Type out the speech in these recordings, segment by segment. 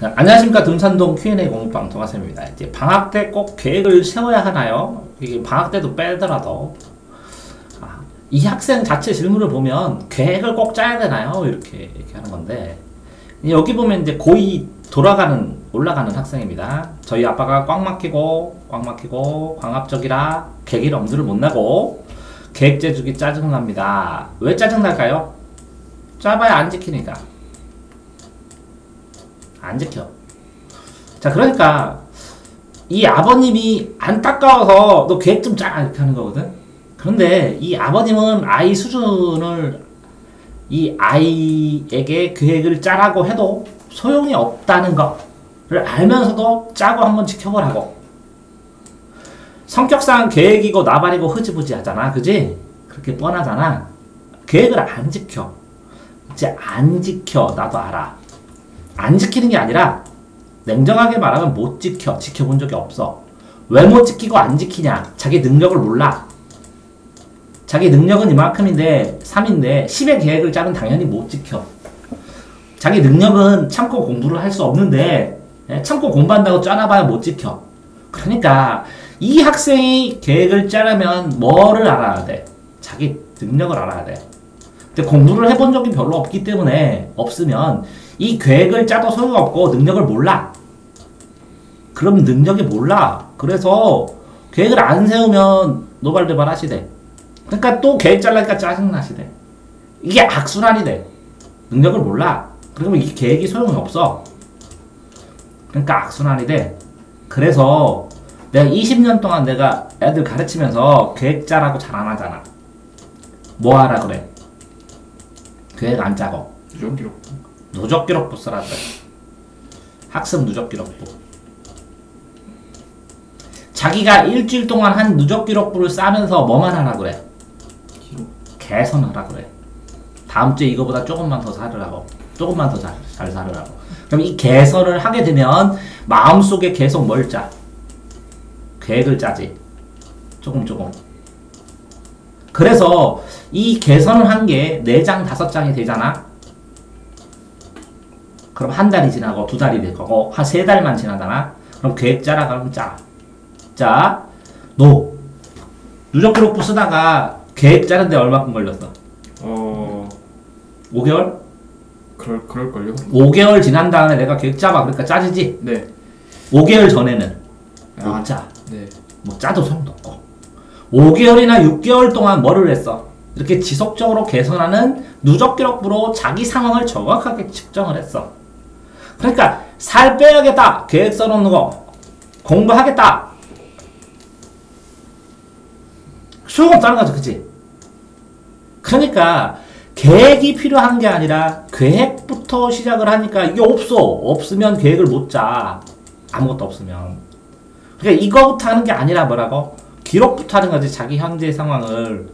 안녕하십니까 등산동 Q&A 공부방 동아쌤입니다. 이제 방학 때 꼭 계획을 세워야 하나요? 이게 방학 때도 빼더라도 아, 이 학생 자체 질문을 보면 계획을 꼭 짜야 되나요? 이렇게, 이렇게 하는 건데 여기 보면 이제 고2 돌아가는 올라가는 학생입니다. 저희 아빠가 꽉 막히고 꽉 막히고 광합적이라 계획 엄두를 못 나고 계획 재주기 짜증납니다. 왜 짜증날까요? 짜봐야 안 지키니까. 안 지켜. 자, 그러니까 이 아버님이 안타까워서 너 계획 좀 짜! 이렇게 하는 거거든? 그런데 이 아버님은 아이 수준을 이 아이에게 계획을 짜라고 해도 소용이 없다는 거를 알면서도 짜고 한번 지켜보라고. 성격상 계획이고 나발이고 흐지부지 하잖아. 그지? 그렇게 뻔하잖아. 계획을 안 지켜. 이제 안 지켜. 나도 알아. 안 지키는 게 아니라 냉정하게 말하면 못 지켜. 지켜본 적이 없어. 왜 못 지키고 안 지키냐? 자기 능력을 몰라. 자기 능력은 이만큼인데 3인데 10의 계획을 짜면 당연히 못 지켜. 자기 능력은 참고 공부를 할 수 없는데 예, 참고 공부한다고 짜놔봐야 못 지켜. 그러니까 이 학생이 계획을 짜려면 뭐를 알아야 돼? 자기 능력을 알아야 돼. 근데 공부를 해본 적이 별로 없기 때문에 없으면 이 계획을 짜도 소용없고 능력을 몰라. 그럼 능력이 몰라. 그래서 계획을 안 세우면 노발대발 하시대. 그러니까 또 계획 짜려니까 짜증나시대. 이게 악순환이 돼. 능력을 몰라. 그러면 이 계획이 소용이 없어. 그러니까 악순환이 돼. 그래서 내가 20년 동안 내가 애들 가르치면서 계획 짜라고 잘 안 하잖아. 뭐 하라 그래? 계획 안 짜고. 누적 기록. 누적 기록부 쓰라 그래. 학습 누적 기록부. 자기가 일주일 동안 한 누적 기록부를 싸면서 뭐만 하라 그래? 개선하라 그래. 다음 주에 이거보다 조금만 더 살으라고. 조금만 더 잘, 잘 살으라고. 그럼 이 개선을 하게 되면 마음속에 계속 뭘 짜? 계획을 짜지. 조금 조금. 그래서 이 개선을 한 게 4장, 5장이 되잖아. 그럼 한 달이 지나고 두 달이 될 거고 한 세 달만 지나잖아. 그럼 계획 짜라 그러면 짜. 자, 노. 누적 기록부 쓰다가 계획 짜는데 얼마큼 걸렸어? 어 5개월? 그럴 그럴 걸요. 5개월 지난 다음에 내가 계획 짜봐. 그러니까 짜지지? 네. 5개월 전에는 못 아, 짜. 네. 뭐 짜도 소용도 없고. 5개월이나 6개월 동안 뭐를 했어? 이렇게 지속적으로 개선하는 누적 기록부로 자기 상황을 정확하게 측정을 했어. 그러니까 살 빼야겠다. 계획 써놓는 거. 공부하겠다. 소용없다는 거죠. 그치? 그러니까 계획이 필요한 게 아니라 계획부터 시작을 하니까 이게 없어. 없으면 계획을 못 짜. 아무것도 없으면. 그러니까 이거부터 하는 게 아니라 뭐라고? 기록부터 하는 거지. 자기 현재 상황을.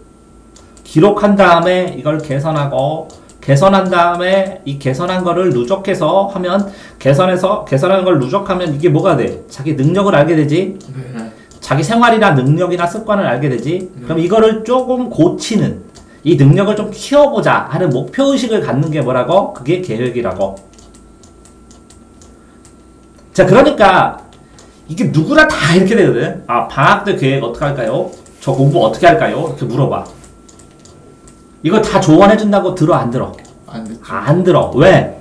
기록한 다음에 이걸 개선하고, 개선한 다음에 이 개선한 거를 누적해서 하면, 개선해서, 개선한 걸 누적하면 이게 뭐가 돼? 자기 능력을 알게 되지? 네. 자기 생활이나 능력이나 습관을 알게 되지? 네. 그럼 이거를 조금 고치는, 이 능력을 좀 키워보자 하는 목표 의식을 갖는 게 뭐라고? 그게 계획이라고. 자, 그러니까, 이게 누구나 다 이렇게 되거든. 아, 방학 때 계획 어떻게 할까요? 저 공부 어떻게 할까요? 이렇게 물어봐. 이거 다 조언해준다고 들어, 안 들어? 안 됐죠. 안 들어. 왜?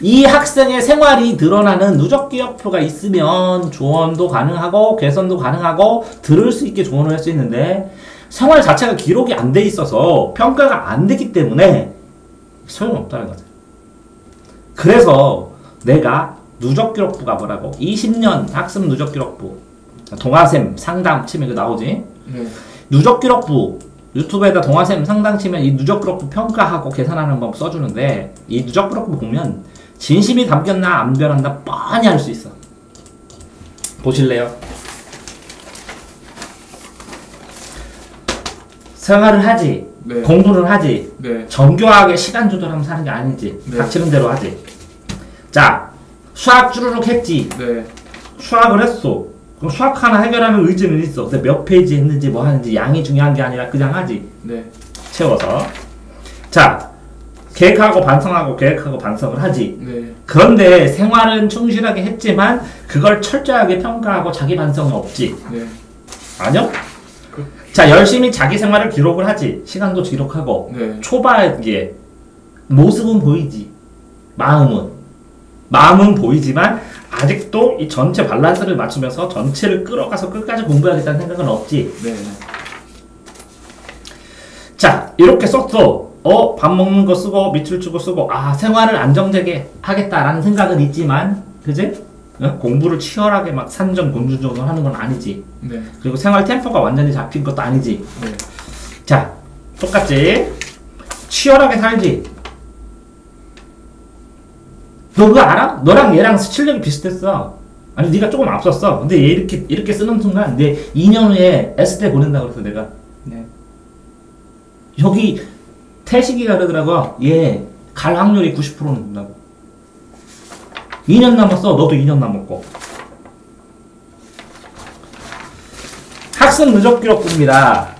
이 학생의 생활이 드러나는 누적 기억표가 있으면 조언도 가능하고 개선도 가능하고 들을 수 있게 조언을 할 수 있는데 생활 자체가 기록이 안 돼 있어서 평가가 안 되기 때문에 소용없다는 거죠. 그래서 내가 누적 기록부가 뭐라고? 20년 학습 누적 기록부. 동아샘 상담 치면 이거 나오지? 네. 누적 기록부 유튜브에다 동화샘 상당 치면 이 누적 기록부 평가하고 계산하는 법 써주는데 이 누적 기록부 보면 진심이 담겼나 안 변한다 뻔히 알 수 있어. 보실래요? 생활을 하지, 네. 공부를 하지, 네. 정교하게 시간 조절하면서 하는 게 아니지. 네. 닥치는 대로 하지. 자, 수학 쭈루룩 했지. 네. 수학을 했어. 그럼 수학 하나 해결하는 의지는 있어. 근데 몇 페이지 했는지 뭐 하는지 양이 중요한 게 아니라 그냥 하지. 네. 채워서. 자, 계획하고 반성하고 계획하고 반성을 하지. 네. 그런데 생활은 충실하게 했지만 그걸 철저하게 평가하고 자기 반성은 없지. 네. 아니요? 그- 자, 열심히 자기 생활을 기록을 하지. 시간도 기록하고. 네. 초반에 모습은 보이지. 마음은. 마음은 보이지만 아직도 이 전체 밸런스를 맞추면서 전체를 끌어가서 끝까지 공부해야겠다는 생각은 없지. 네. 자, 이렇게 썼어. 어, 밥 먹는 거 쓰고, 밑줄 주고 쓰고, 아, 생활을 안정되게 하겠다라는 생각은 있지만, 그지? 어? 공부를 치열하게 막 산전 공주전을 하는 건 아니지. 네. 그리고 생활 템포가 완전히 잡힌 것도 아니지. 네. 자, 똑같지? 치열하게 살지? 너 그거 알아? 너랑 얘랑 실력이 비슷했어. 아니, 네가 조금 앞섰어. 근데 얘 이렇게, 이렇게 쓰는 순간, 내 2년 후에 S대 보낸다 그래서 내가. 네. 여기 태식이가 그러더라고. 얘갈 확률이 90%는 된다고. 2년 남았어. 너도 2년 남았고. 학습 누적 기록부입니다.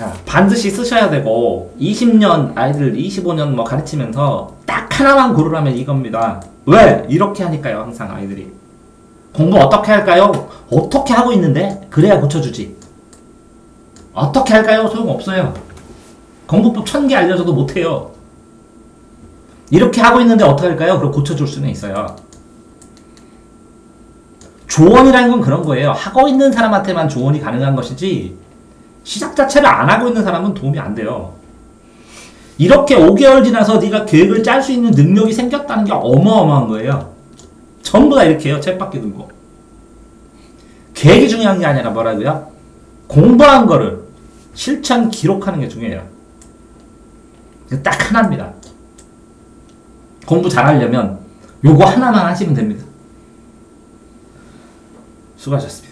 아, 반드시 쓰셔야 되고 20년 아이들 25년 뭐 가르치면서 딱 하나만 고르라면 이겁니다. 왜? 이렇게 하니까요. 항상 아이들이. 공부 어떻게 할까요? 어떻게 하고 있는데? 그래야 고쳐주지. 어떻게 할까요? 소용없어요. 공부법 천 개 알려줘도 못해요. 이렇게 하고 있는데 어떻게 할까요? 그럼 고쳐줄 수는 있어요. 조언이라는 건 그런 거예요. 하고 있는 사람한테만 조언이 가능한 것이지, 시작 자체를 안 하고 있는 사람은 도움이 안 돼요. 이렇게 5개월 지나서 네가 계획을 짤 수 있는 능력이 생겼다는 게 어마어마한 거예요. 전부 다 이렇게 해요. 책밖에 들고. 계획이 중요한 게 아니라 뭐라고요? 공부한 거를 실천 기록하는 게 중요해요. 딱 하나입니다. 공부 잘하려면 요거 하나만 하시면 됩니다. 수고하셨습니다.